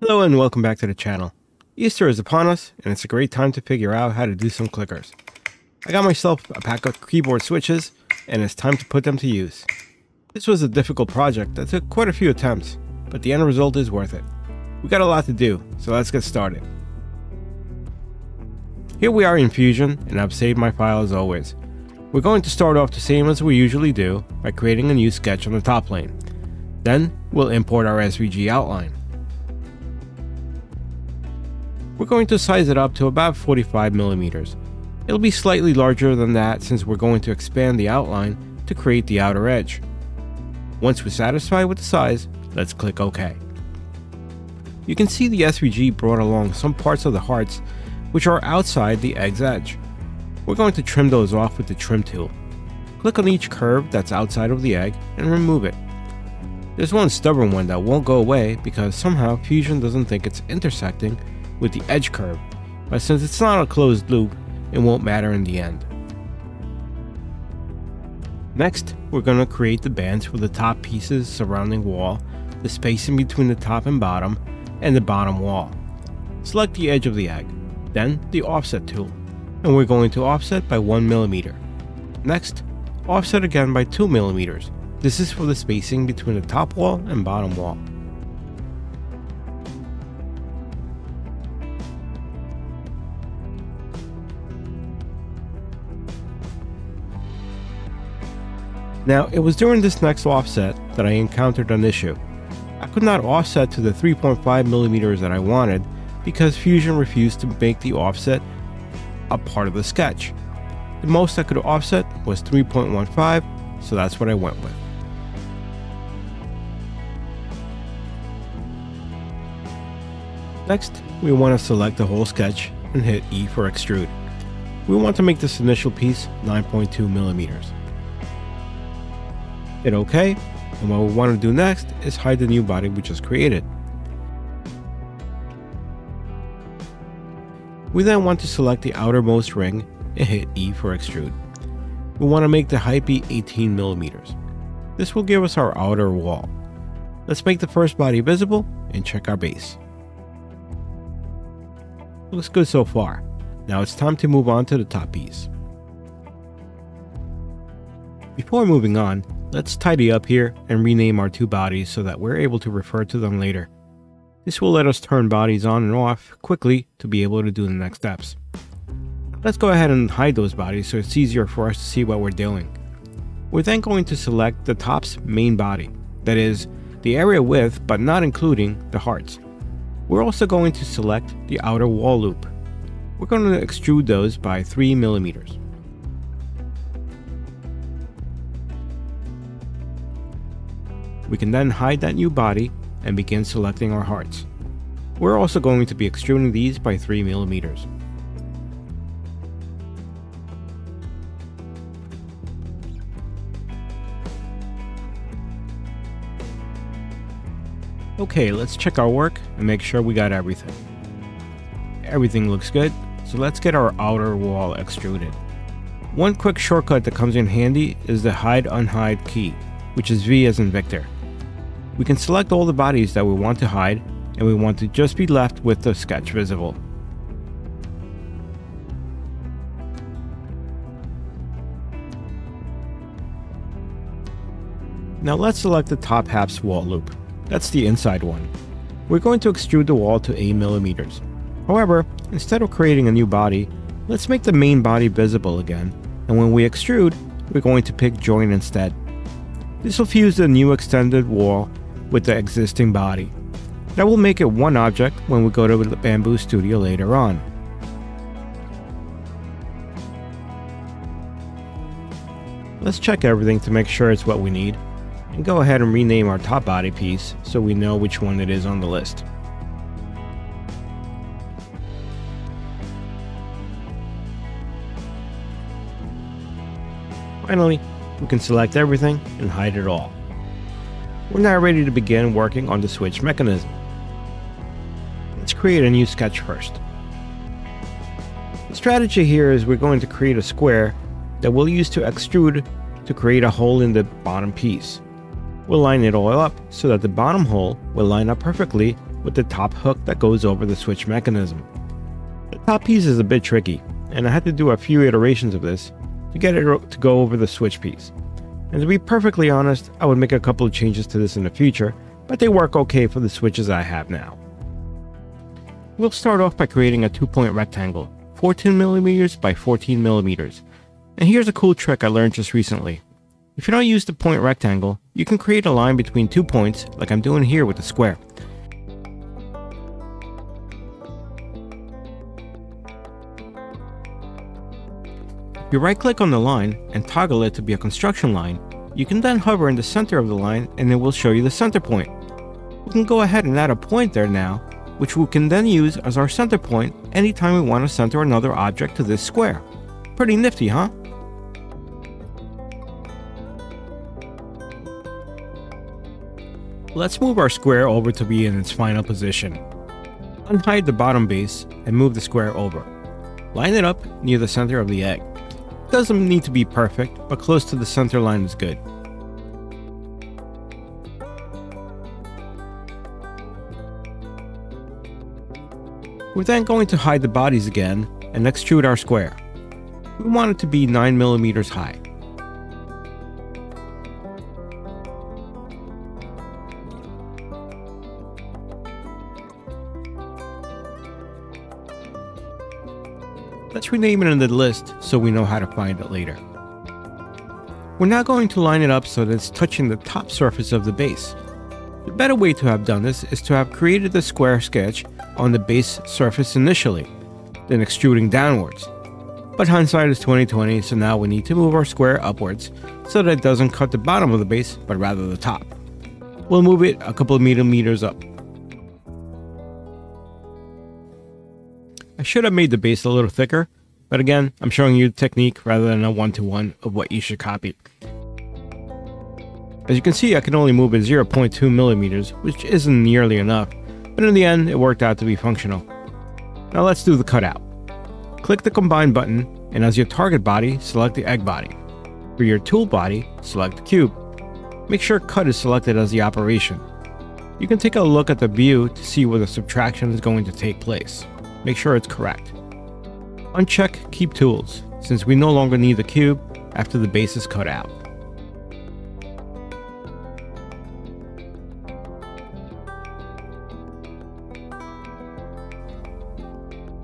Hello and welcome back to the channel. Easter is upon us and it's a great time to figure out how to do some clickers. I got myself a pack of keyboard switches and it's time to put them to use. This was a difficult project that took quite a few attempts, but the end result is worth it. We got a lot to do, so let's get started. Here we are in Fusion and I've saved my file as always. We're going to start off the same as we usually do by creating a new sketch on the top plane. Then we'll import our SVG outline. We're going to size it up to about 45 millimeters. It'll be slightly larger than that since we're going to expand the outline to create the outer edge. Once we're satisfied with the size, let's click OK. You can see the SVG brought along some parts of the hearts which are outside the egg's edge. We're going to trim those off with the trim tool. Click on each curve that's outside of the egg and remove it. There's one stubborn one that won't go away because somehow Fusion doesn't think it's intersecting with the edge curve, but since it's not a closed loop, it won't matter in the end. Next, we're going to create the bands for the top pieces surrounding wall, the spacing between the top and bottom, and the bottom wall. Select the edge of the egg, then the offset tool, and we're going to offset by 1mm. Next, offset again by 2mm. This is for the spacing between the top wall and bottom wall. Now, it was during this next offset that I encountered an issue. I could not offset to the 3.5 millimeters that I wanted because Fusion refused to make the offset a part of the sketch. The most I could offset was 3.15, so that's what I went with. Next, we want to select the whole sketch and hit E for extrude. We want to make this initial piece 9.2 millimeters. Hit OK, and what we want to do next is hide the new body we just created. We then want to select the outermost ring and hit E for extrude. We want to make the height be 18 millimeters. This will give us our outer wall. Let's make the first body visible and check our base. Looks good so far. Now it's time to move on to the top piece. Before moving on, Let's tidy up here and rename our two bodies so that we're able to refer to them later. This will let us turn bodies on and off quickly to be able to do the next steps. Let's go ahead and hide those bodies so it's easier for us to see what we're doing. We're then going to select the top's main body, that is, the area with but not including the hearts. We're also going to select the outer wall loop. We're going to extrude those by 3 millimeters. We can then hide that new body and begin selecting our hearts. We're also going to be extruding these by 3 millimeters. Okay, let's check our work and make sure we got everything. Everything looks good, so let's get our outer wall extruded. One quick shortcut that comes in handy is the hide unhide key, which is V as in Victor. We can select all the bodies that we want to hide and we want to just be left with the sketch visible. Now let's select the top half's wall loop. That's the inside one. We're going to extrude the wall to 8 millimeters. However, instead of creating a new body, let's make the main body visible again, and when we extrude, we're going to pick join instead. This will fuse the new extended wall with the existing body. That will make it one object when we go to the Bambu Studio later on. Let's check everything to make sure it's what we need, and go ahead and rename our top body piece so we know which one it is on the list. Finally, we can select everything and hide it all. We're now ready to begin working on the switch mechanism. Let's create a new sketch first. The strategy here is we're going to create a square that we'll use to extrude to create a hole in the bottom piece. We'll line it all up so that the bottom hole will line up perfectly with the top hook that goes over the switch mechanism. The top piece is a bit tricky, and I had to do a few iterations of this to get it to go over the switch piece. And to be perfectly honest, I would make a couple of changes to this in the future, but they work okay for the switches I have now. We'll start off by creating a two-point rectangle, 14mm by 14mm. And here's a cool trick I learned just recently. If you don't use the point rectangle, you can create a line between two points like I'm doing here with the square. You right click on the line and toggle it to be a construction line, you can then hover in the center of the line and it will show you the center point. We can go ahead and add a point there now, which we can then use as our center point anytime we want to center another object to this square. Pretty nifty, huh? Let's move our square over to be in its final position. Unhide the bottom base and move the square over. Line it up near the center of the egg. It doesn't need to be perfect, but close to the center line is good. We're then going to hide the bodies again and extrude our square. We want it to be 9mm high. Let's rename it in the list so we know how to find it later. We're now going to line it up so that it's touching the top surface of the base. The better way to have done this is to have created the square sketch on the base surface initially, then extruding downwards. But hindsight is 2020, so now we need to move our square upwards so that it doesn't cut the bottom of the base, but rather the top. We'll move it a couple of millimeters up. I should have made the base a little thicker, but again, I'm showing you the technique rather than a one-to-one -one of what you should copy. As you can see, I can only move it 0.2 millimeters, which isn't nearly enough, but in the end, it worked out to be functional. Now let's do the cutout. Click the Combine button, and as your target body, select the egg body. For your tool body, select the cube. Make sure Cut is selected as the operation. You can take a look at the view to see where the subtraction is going to take place make sure it's correct. Uncheck Keep Tools, since we no longer need the cube after the base is cut out.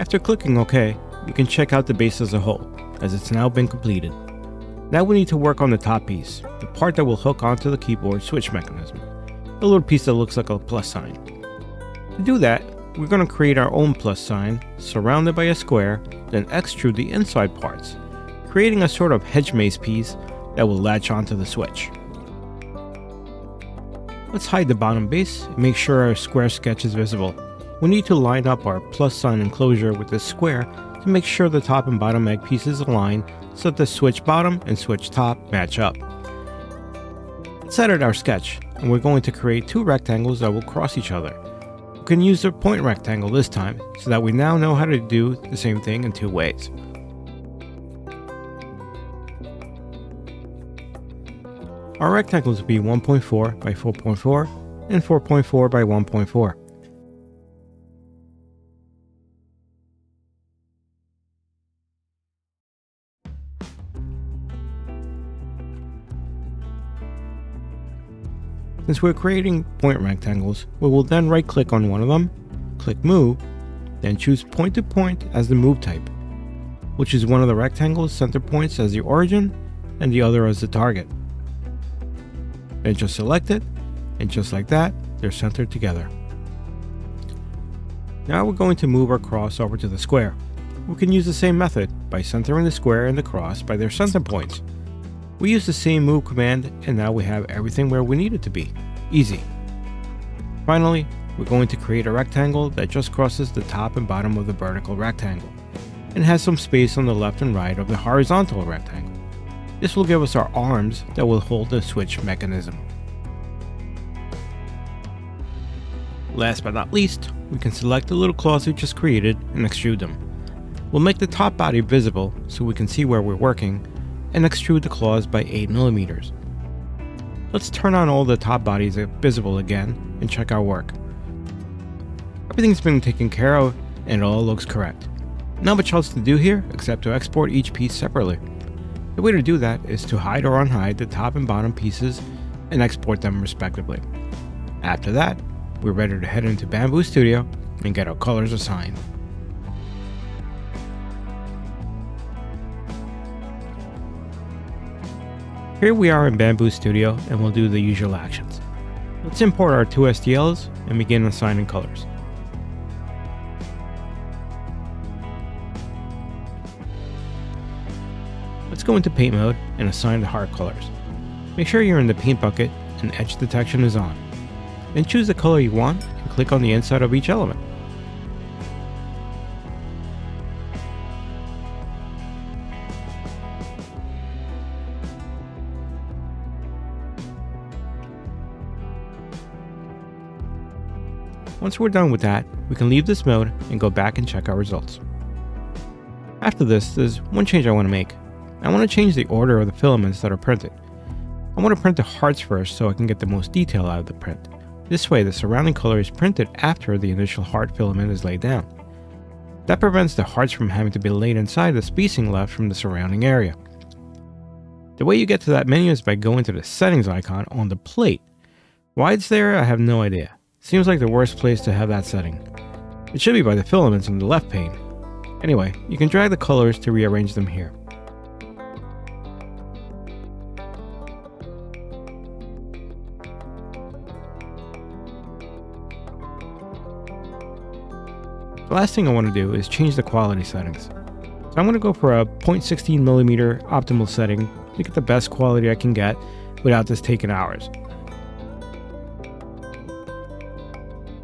After clicking OK, you can check out the base as a whole, as it's now been completed. Now we need to work on the top piece, the part that will hook onto the keyboard switch mechanism, the little piece that looks like a plus sign. To do that, we're going to create our own plus sign, surrounded by a square, then extrude the inside parts, creating a sort of hedge maze piece that will latch onto the switch. Let's hide the bottom base and make sure our square sketch is visible. We need to line up our plus sign enclosure with this square to make sure the top and bottom egg pieces align so that the switch bottom and switch top match up. Let's edit our sketch, and we're going to create two rectangles that will cross each other can use the point rectangle this time, so that we now know how to do the same thing in two ways. Our rectangles will be 1.4 by 4.4 and 4.4 by 1.4. Since we're creating point rectangles, we will then right click on one of them, click move, then choose point to point as the move type, which is one of the rectangle's center points as the origin and the other as the target. Then just select it, and just like that, they're centered together. Now we're going to move our cross over to the square. We can use the same method by centering the square and the cross by their center points. We use the same move command and now we have everything where we need it to be. Easy. Finally, we're going to create a rectangle that just crosses the top and bottom of the vertical rectangle and has some space on the left and right of the horizontal rectangle. This will give us our arms that will hold the switch mechanism. Last but not least, we can select the little claws we just created and extrude them. We'll make the top body visible so we can see where we're working and extrude the claws by 8mm. Let's turn on all the top bodies visible again and check our work. Everything's been taken care of and it all looks correct. Not much else to do here except to export each piece separately. The way to do that is to hide or unhide the top and bottom pieces and export them respectively. After that, we're ready to head into Bambu Studio and get our colors assigned. Here we are in Bambu Studio and we'll do the usual actions. Let's import our two STLs and begin assigning colors. Let's go into paint mode and assign the hard colors. Make sure you're in the paint bucket and edge detection is on. Then choose the color you want and click on the inside of each element. Once we're done with that, we can leave this mode and go back and check our results. After this, there's one change I want to make. I want to change the order of the filaments that are printed. I want to print the hearts first so I can get the most detail out of the print. This way, the surrounding color is printed after the initial heart filament is laid down. That prevents the hearts from having to be laid inside the spacing left from the surrounding area. The way you get to that menu is by going to the settings icon on the plate. Why it's there, I have no idea. Seems like the worst place to have that setting. It should be by the filaments in the left pane. Anyway, you can drag the colors to rearrange them here. The last thing I want to do is change the quality settings. So I'm going to go for a 0.16mm optimal setting to get the best quality I can get without this taking hours.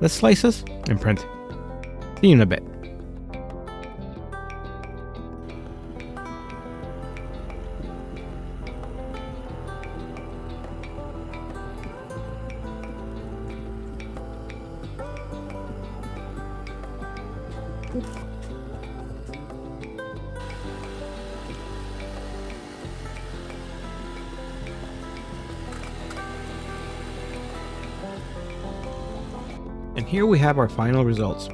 Let's slice this and print. See you in a bit. And here we have our final results.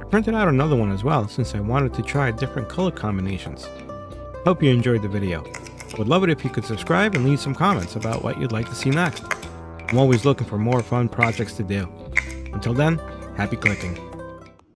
I printed out another one as well since I wanted to try different color combinations. Hope you enjoyed the video. Would love it if you could subscribe and leave some comments about what you'd like to see next. I'm always looking for more fun projects to do. Until then, happy clicking.